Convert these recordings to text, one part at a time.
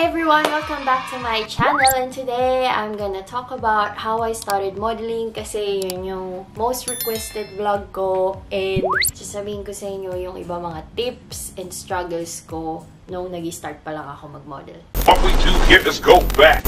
Everyone! Welcome back to my channel and today I'm gonna talk about how I started modeling kasi yun yung most requested vlog ko and sasabihin ko sa inyo yung iba mga tips and struggles ko nung nag-start pa lang ako mag-model. What we do here is go back.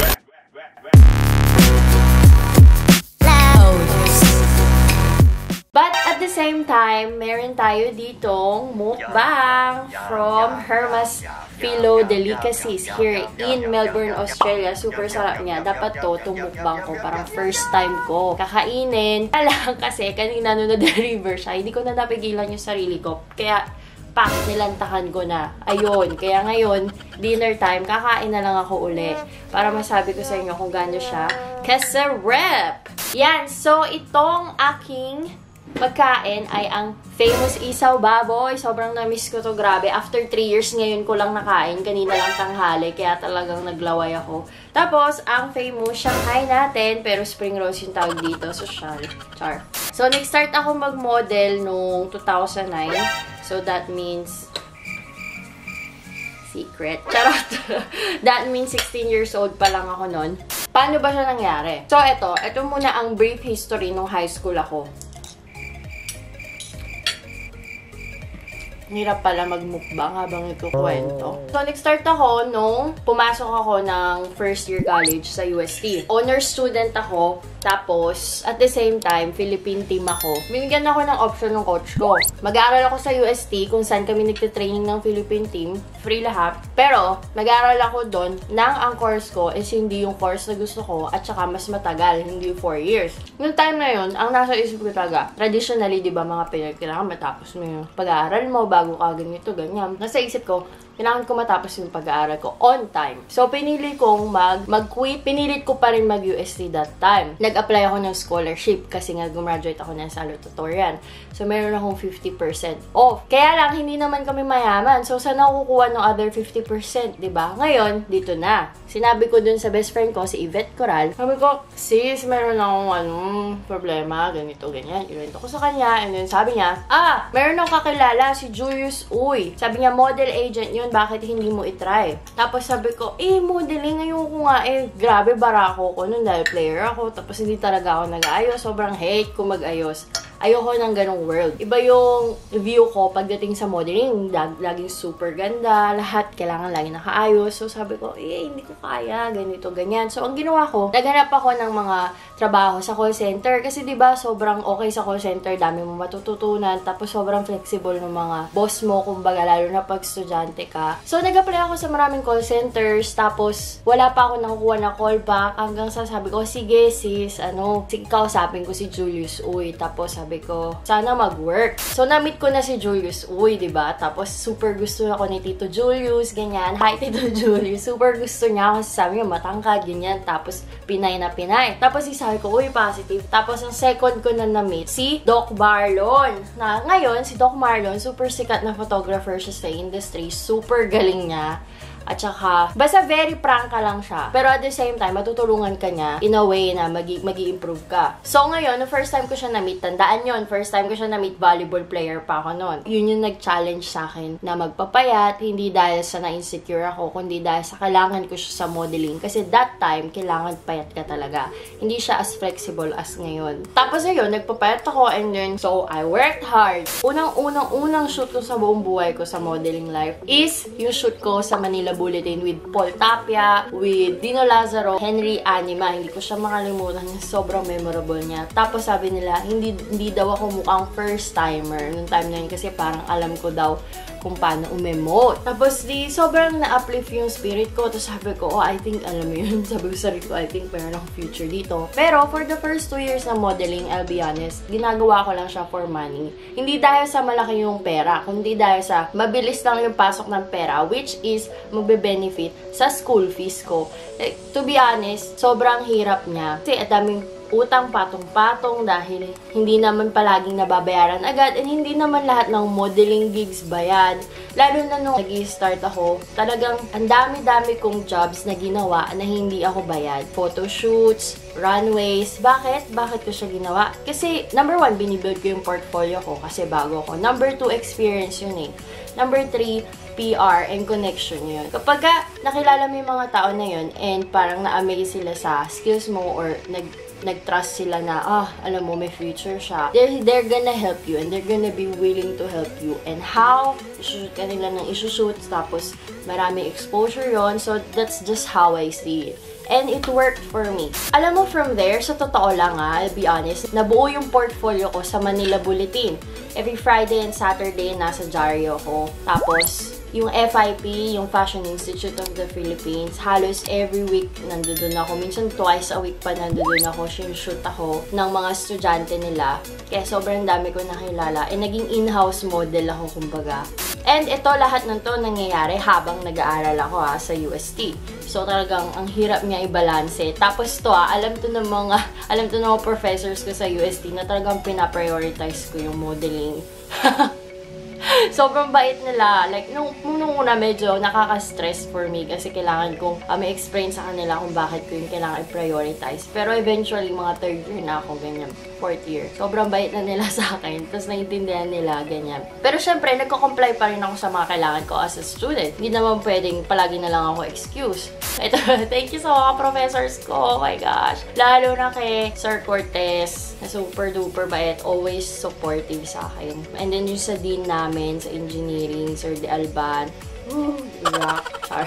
The same time, meron tayo ditong mukbang from Hermas Philo Delicacies here in Melbourne, Australia. Super sarap niya. Dapat to, itong mukbang ko. Parang first time ko. Kakainin. Alam kasi, kanina nung na-deliver siya, hindi ko na napigilan yung sarili ko. Kaya, pak, nilantakan ko na. Ayun. Kaya ngayon, dinner time, kakain na lang ako uli. Para masabi ko sa inyo kung gaano siya. Kasarap! Yan. So, itong aking pagkain ay ang famous isaw baboy. Sobrang na-miss ko to, grabe. After 3 years ngayon ko lang nakain. Kanina lang tanghali, kaya talagang naglaway ako. Tapos, ang famous Shanghai natin, pero spring rolls yung tawag dito. Social. Char. So, nag-start ako mag-model noong 2009. So, that means secret. Charot. That means 16 years old pa lang ako noon. Paano ba siya nangyari? So, ito. Ito muna ang brief history nung high school ako. Hirap pala magmukbang habang ikukwento. So, nag-start ako nung pumasok ako ng first year college sa UST. Honor student ako, tapos, at the same time, Philippine team ako. Binigyan ako ng option ng coach ko. Mag-aaral ako sa UST kung saan kami nagtitraining ng Philippine team. Free lahat. Pero, mag-aaral ako doon nang ang course ko is hindi yung course na gusto ko at saka mas matagal, hindi 4 years. Yung time na yun, ang nasa isip ko talaga, traditionally, di ba mga Pinoy, kailangan matapos mo yung pag-aaral mo bago ka ganito, ganyan. Nasa isip ko, kailangan ko matapos yung pag-aaral ko on time. So, pinili kong mag, mag-quit. Pinilit ko pa rin mag-UST that time. Nag-apply ako ng scholarship kasi nga gumraduate ako ng salutatorian. So, meron akong 50% off. Kaya lang, hindi naman kami mayaman. So, saan ako kukuha ng other 50%, di ba? Ngayon, dito na. Sinabi ko dun sa best friend ko, si Yvette Coral. Sabi ko, sis, meron akong ano, problema, ganito, ganyan. Inuwento ko sa kanya. And then, sabi niya, ah, meron akong kakilala, si Julius Uy. Sabi niya, model agent yun, bakit hindi mo itry? Tapos sabi ko, eh, modeling, ayoko nga, eh, grabe, barako ko nun dahil player ako. Tapos hindi talaga ako nag-ayos. Sobrang hate ko mag-ayos ayoko ng ganong world. Iba yung view ko pagdating sa modeling. Lag, laging super ganda, lahat kailangan lagi nakaayos. So sabi ko, eh, hindi ko kaya, ganito, ganyan. So ang ginawa ko, naghanap ako ng mga trabaho sa call center. Kasi di ba sobrang okay sa call center, dami mo matututunan. Tapos sobrang flexible ng mga boss mo, kumbaga, lalo na pag estudyante ka. So nag-apply ako sa maraming call centers. Tapos wala pa ako nakukuha na call back. Hanggang sa sabi ko, sige sis, ano, sige kausapin ko si Julius Uy. Tapos sabi sabi ko, sana mag-work. So, na-meet ko na si Julius. Uy, ba diba? Tapos, super gusto ako ni Tito Julius, ganyan. Hi, Tito Julius. Super gusto niya kasi sabi niya, matangkad, ganyan. Tapos, pinay na pinay. Tapos, sabi ko, uy, positive. Tapos, ang second ko na na-meet, si Doc Marlon. Na, ngayon, si Doc Marlon, super sikat na photographer siya sa industry. Super galing niya. At saka, basta very prangka lang siya. Pero at the same time, matutulungan ka niya in a way na magi, magi improve ka. So ngayon, the first time ko siya na-meet, tandaan yon first time ko siya na-meet, volleyball player pa ako noon. Yun yung nag-challenge sa akin na magpapayat, hindi dahil sa na-insecure ako, kundi dahil sa kailangan ko siya sa modeling. Kasi that time, kailangan payat ka talaga. Hindi siya as flexible as ngayon. Tapos ayun, nagpapayat ako and then, so I worked hard. Unang-unang-unang shoot ko sa buong buhay ko sa modeling life is yung shoot ko sa Manila Manila Bulletin with Paul Tapia, with Dino Lazaro, Henry Anima. Hindi ko siya makalimutan. Sobrang memorable niya. Tapos sabi nila, hindi, hindi daw ako mukhang first timer nung time na yun kasi parang alam ko daw kung paano umemote. Tapos di sobrang na-uplift yung spirit ko. Tapos sabi ko, oh, I think, alam mo yun, sabi ko sa ko, I think meron akong future dito. Pero for the first two years na modeling, I'll be honest, ginagawa ko lang siya for money. Hindi dahil sa malaki yung pera, kundi dahil sa mabilis lang yung pasok ng pera, which is magbe-benefit sa school fees ko. Eh, to be honest, sobrang hirap niya. Kasi at daming utang patong-patong dahil hindi naman palaging nababayaran agad and hindi naman lahat ng modeling gigs bayad. Lalo na nung nag start ako, talagang ang dami-dami kong jobs na ginawa na hindi ako bayad. Photoshoots, runways. Bakit? Bakit ko siya ginawa? Kasi, number one, binibuild ko yung portfolio ko kasi bago ako. Number two, experience yun eh. Number three, PR and connection yun. Kapag ka nakilala mo yung mga tao na yun and parang na-amaze sila sa skills mo or nag nag-trust sila na, ah, alam mo, may future siya. They're, they're gonna help you and they're gonna be willing to help you. And how? Isushoot ka nila ng isushoot, tapos marami exposure yon So, that's just how I see it. And it worked for me. Alam mo, from there, sa totoo lang ha, I'll be honest, nabuo yung portfolio ko sa Manila Bulletin. Every Friday and Saturday, nasa dyaryo ko. Tapos, yung FIP, yung Fashion Institute of the Philippines, halos every week nandoon ako. Minsan twice a week pa nandoon ako. Shoot ako ng mga estudyante nila. Kaya sobrang dami ko nakilala. E naging in-house model ako kumbaga. And ito lahat ng to nangyayari habang nag-aaral ako ha, sa UST. So talagang ang hirap niya i-balance. Tapos to ha, alam to ng mga alam to ng mga professors ko sa UST na talagang pina-prioritize ko yung modeling. sobrang bait nila. Like, nung, nung una medyo nakaka-stress for me kasi kailangan kong uh, may explain sa kanila kung bakit ko yung kailangan i-prioritize. Pero eventually, mga third year na ako, ganyan, fourth year. Sobrang bait na nila sa akin. Tapos naiintindihan nila, ganyan. Pero syempre, nagko-comply pa rin ako sa mga kailangan ko as a student. Hindi naman pwedeng palagi na lang ako excuse. Ito, thank you sa mga professors ko. Oh my gosh. Lalo na kay Sir Cortez, na super duper bait. Always supportive sa akin. And then yung sa dean namin, sa engineering, Sir De Alban. Ooh, rock. Char.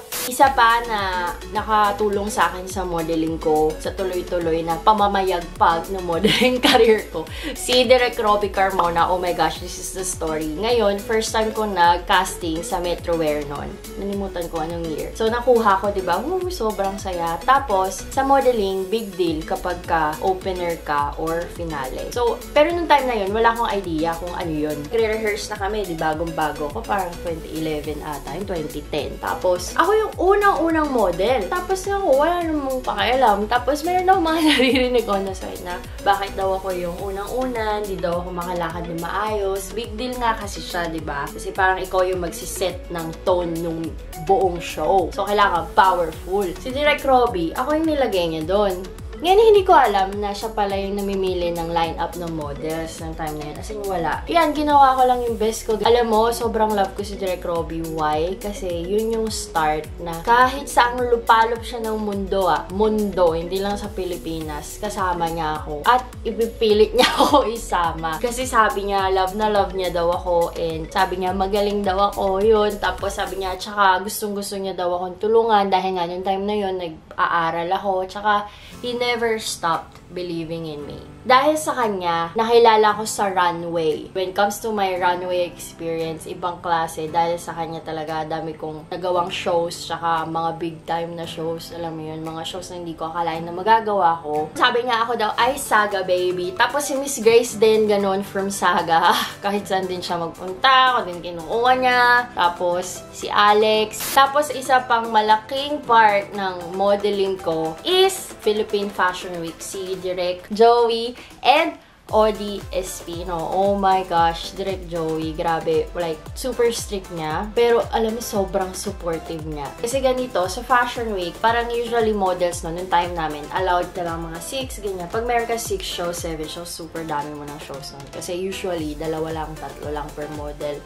Isa pa na nakatulong sa akin sa modeling ko, sa tuloy-tuloy na pamamayagpag ng modeling career ko, si Direk Robbie Carmona. Oh my gosh, this is the story. Ngayon, first time ko nag-casting sa Metro Wear noon. Nalimutan ko anong year. So, nakuha ko, di ba? Woo, sobrang saya. Tapos, sa modeling, big deal kapag ka opener ka or finale. So, pero nung time na yun, wala akong idea kung ano yun. Re-rehearse na kami, di bagong-bago ko, parang 2011 ata, 2010. Tapos, ako yung unang-unang model. Tapos ako, wala namang pakialam. Tapos meron daw mga naririnig on the side na bakit daw ako yung unang-una, hindi daw ako makalakad na maayos. Big deal nga kasi siya, di ba? Kasi parang ikaw yung magsiset ng tone ng buong show. So, kailangan powerful. Si Direk Robbie, ako yung nilagay niya doon. Ngayon, hindi ko alam na siya pala yung namimili ng line-up ng models ng time na yun. As in, wala. Yan, ginawa ko lang yung best ko. Alam mo, sobrang love ko si Direk Robbie. Why? Kasi yun yung start na kahit saang lupalop siya ng mundo ah, mundo, hindi lang sa Pilipinas, kasama niya ako. At ipipilit niya ako isama. Kasi sabi niya, love na love niya daw ako. And sabi niya, magaling daw ako. Yun. Tapos sabi niya, tsaka gustong gusto niya daw akong tulungan. Dahil nga yung time na yun, nag-aaral ako. Tsaka, he never stopped believing in me. Dahil sa kanya, nakilala ko sa runway. When it comes to my runway experience, ibang klase. Dahil sa kanya talaga, dami kong nagawang shows, tsaka mga big time na shows. Alam mo yun, mga shows na hindi ko akalain na magagawa ko. Sabi niya ako daw, ay, Saga baby. Tapos si Miss Grace din, ganun, from Saga. Kahit saan din siya magpunta, ako din kinukuha niya. Tapos si Alex. Tapos isa pang malaking part ng modeling ko is Philippine Fashion Week. Si Direk Joey and Odi Espino. Oh my gosh, Direk Joey, grabe. Like, super strict niya. Pero, alam mo, sobrang supportive niya. Kasi ganito, sa Fashion Week, parang usually models no, nung time namin, allowed na lang mga 6, ganyan. Pag meron ka 6 shows, 7 shows, super dami mo ng shows nun. Kasi usually, dalawa lang, tatlo lang per model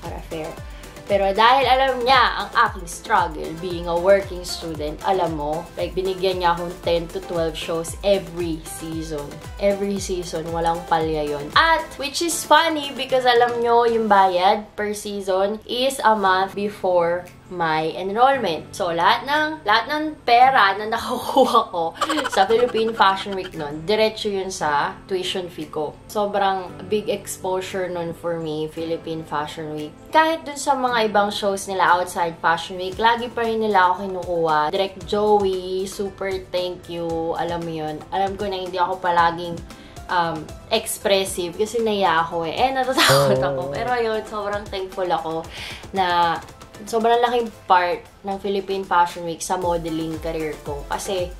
para fair. Pero dahil alam niya ang aking struggle being a working student, alam mo, like binigyan niya akong 10 to 12 shows every season. Every season, walang palya yon. At, which is funny because alam nyo, yung bayad per season is a month before my enrollment. So, lahat ng, lahat ng pera na nakukuha ko sa Philippine Fashion Week nun, diretso yun sa tuition fee ko. Sobrang big exposure nun for me, Philippine Fashion Week. Kahit dun sa mga ibang shows nila outside Fashion Week, lagi pa rin nila ako kinukuha. Direct Joey, super thank you. Alam mo yun. Alam ko na hindi ako palaging um, expressive kasi naya ako eh. Eh, natatakot ako. Pero yun, sobrang thankful ako na sobrang laking part ng Philippine Fashion Week sa modeling career ko. Kasi,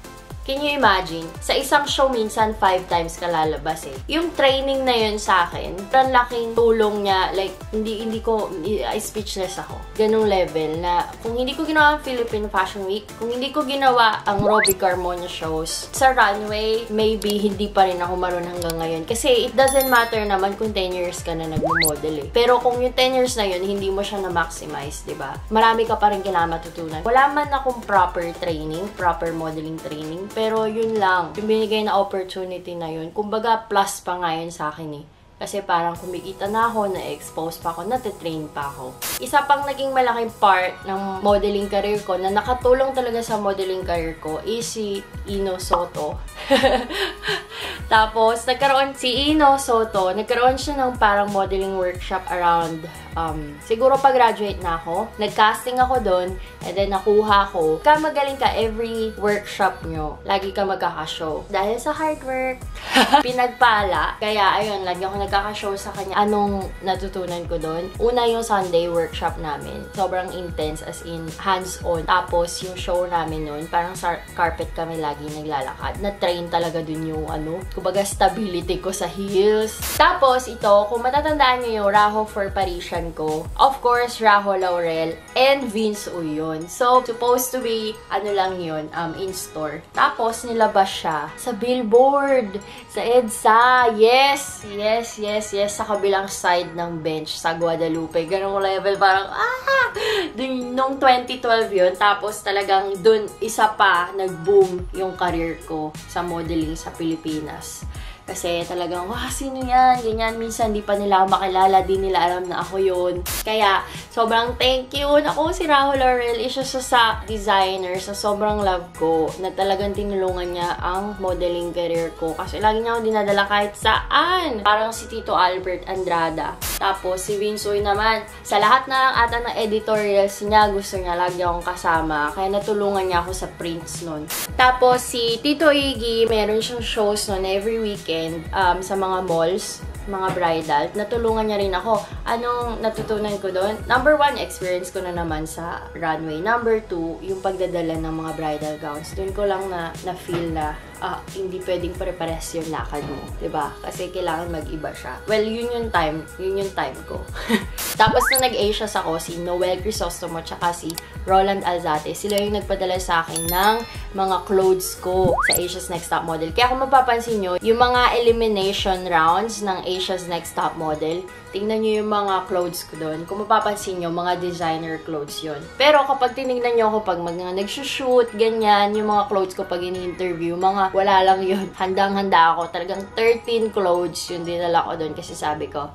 Can you imagine? Sa isang show, minsan five times ka lalabas eh. Yung training na yun sa akin, ang laking tulong niya, like, hindi, hindi ko, I speechless ako. Ganong level na, kung hindi ko ginawa ang Philippine Fashion Week, kung hindi ko ginawa ang Robbie Carmona shows, sa runway, maybe hindi pa rin ako maroon hanggang ngayon. Kasi it doesn't matter naman kung 10 years ka na nagmo-model eh. Pero kung yung 10 years na yun, hindi mo siya na-maximize, ba? Marami ka pa rin kailangan matutunan. Wala man akong proper training, proper modeling training, pero yun lang, yung binigay na opportunity na yun, kumbaga plus pa nga yun sa akin eh. Kasi parang kumikita na ako, na-expose pa ako, natitrain pa ako. Isa pang naging malaking part ng modeling career ko na nakatulong talaga sa modeling career ko is si Ino Soto. Tapos, nagkaroon si Ino Soto, nagkaroon siya ng parang modeling workshop around um, siguro pag-graduate na ako, nag-casting ako doon, and then nakuha ko. Ka magaling ka every workshop nyo, lagi ka magkakashow. Dahil sa hard work, pinagpala. Kaya, ayun, lagi ako nagkakashow sa kanya. Anong natutunan ko doon? Una yung Sunday workshop namin. Sobrang intense, as in, hands-on. Tapos, yung show namin noon, parang sa carpet kami lagi naglalakad. Na-train talaga dun yung, ano, kumbaga, stability ko sa heels. Tapos, ito, kung matatandaan nyo yung Raho for Parisian ko. Of course, Raho Laurel and Vince Uyon. So, supposed to be, ano lang yun, um, in-store. Tapos, nilabas siya sa billboard, sa EDSA. Yes! Yes, yes, yes. Sa kabilang side ng bench sa Guadalupe. Ganong level, parang, ah! Dun, nung 2012 yun. Tapos, talagang dun, isa pa, nag-boom yung career ko sa modeling sa Pilipinas. Kasi talagang, wah, sino yan? Ganyan, minsan di pa nila makilala, di nila alam na ako yun. Kaya, sobrang thank you. Ako, si Rahul Laurel, isa siya sa designer, sa sobrang love ko, na talagang tinulungan niya ang modeling career ko. Kasi lagi niya ako dinadala kahit saan. Parang si Tito Albert Andrada. Tapos, si Vince Uy naman, sa lahat na lang ata ng editorials niya, gusto niya lagi akong kasama. Kaya natulungan niya ako sa prints nun. Tapos, si Tito Iggy, meron siyang shows nun every weekend weekend um, sa mga malls, mga bridal, natulungan niya rin ako. Anong natutunan ko doon? Number one, experience ko na naman sa runway. Number two, yung pagdadala ng mga bridal gowns. Doon ko lang na, na-feel na uh, hindi pwedeng pare-pares yung lakad mo. ba diba? Kasi kailangan mag-iba siya. Well, yun yung time. Yun yung time ko. Tapos, nung nag-Asias ako, si Noel Crisostomo tsaka si Roland Alzate, sila yung nagpadala sa akin ng mga clothes ko sa Asia's Next Top Model. Kaya kung mapapansin nyo, yung mga elimination rounds ng Asia's Next Top Model, tingnan nyo yung mga clothes ko doon. Kung mapapansin nyo, mga designer clothes yon. Pero kapag tinignan nyo ako pag mga nagsushoot, ganyan, yung mga clothes ko pag ini-interview, mga wala lang yun. Handang-handa ako. Talagang 13 clothes yung dinala ko doon kasi sabi ko,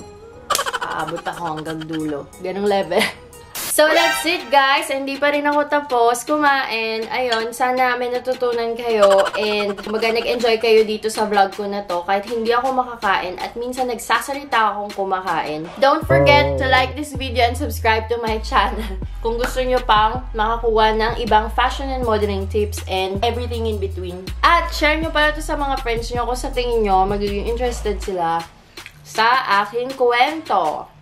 aabot ako hanggang dulo. Ganong level. So, that's it guys. Hindi pa rin ako tapos kumain. Ayun, sana may natutunan kayo and kumbaga nag-enjoy kayo dito sa vlog ko na to kahit hindi ako makakain at minsan nagsasalita akong kumakain. Don't forget to like this video and subscribe to my channel kung gusto nyo pang makakuha ng ibang fashion and modeling tips and everything in between. At share nyo pala to sa mga friends nyo kung sa tingin nyo magiging interested sila sa aking kwento.